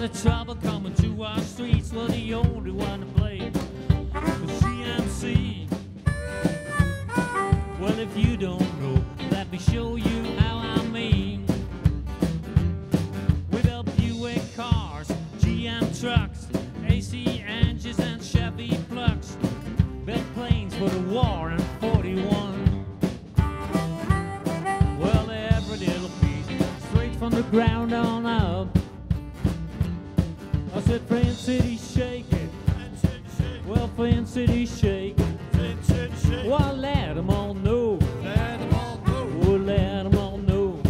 Of trouble coming to our streets. We're the only one to blame. The CMC. Well, if you don't know, let me show you how I mean. We built Buick cars, GM trucks, AC engines, and Chevy plugs. Built planes for the war in 41. Well, every little piece, straight from the ground on. I said, Flint City shaking. Well, Flint City shaking. Well, let 'em all know. Oh, let 'em all know.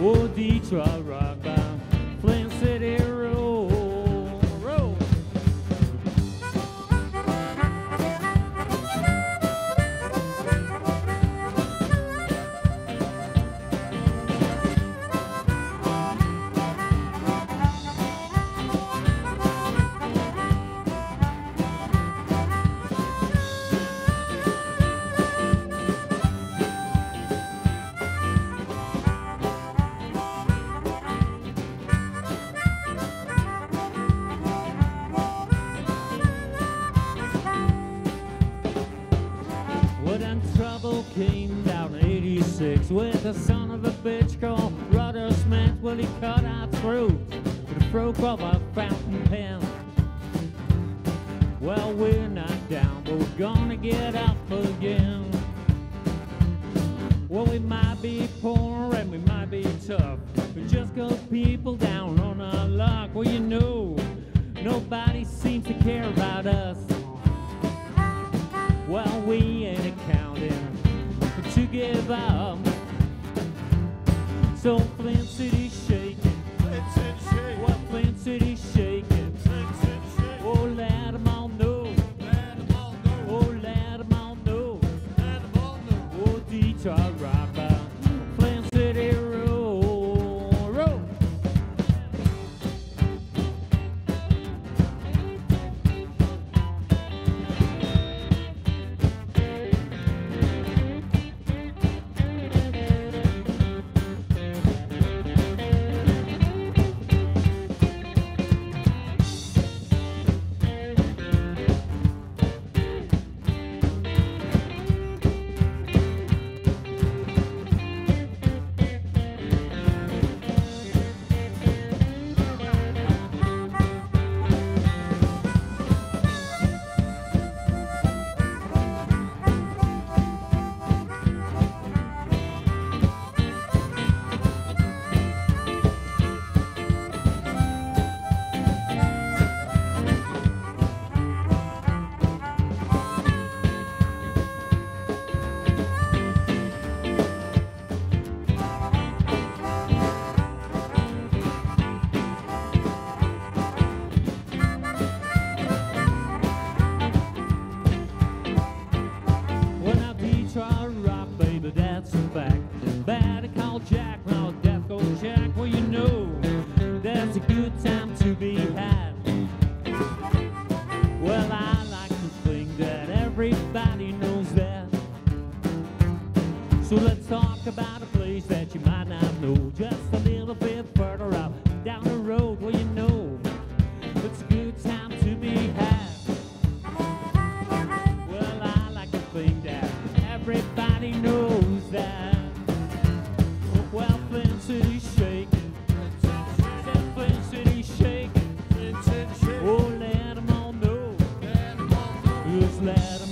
Oh, Detroit 86 with a son of a bitch called Roger Smith. Well, he cut our throat with a stroke of a fountain pen. Well, we're not down, but we're gonna get up again. Well, we might be poor and we might be tough, but just cause people down on our luck, well, you know, nobody So Flint So let's talk about a place that you might not know. Just a little bit further out, down the road, well, you know, it's a good time to be had. Well, I like to think that everybody knows that. Well, Flint City shaking. Flint City shaking. Oh, let 'em all know. Just let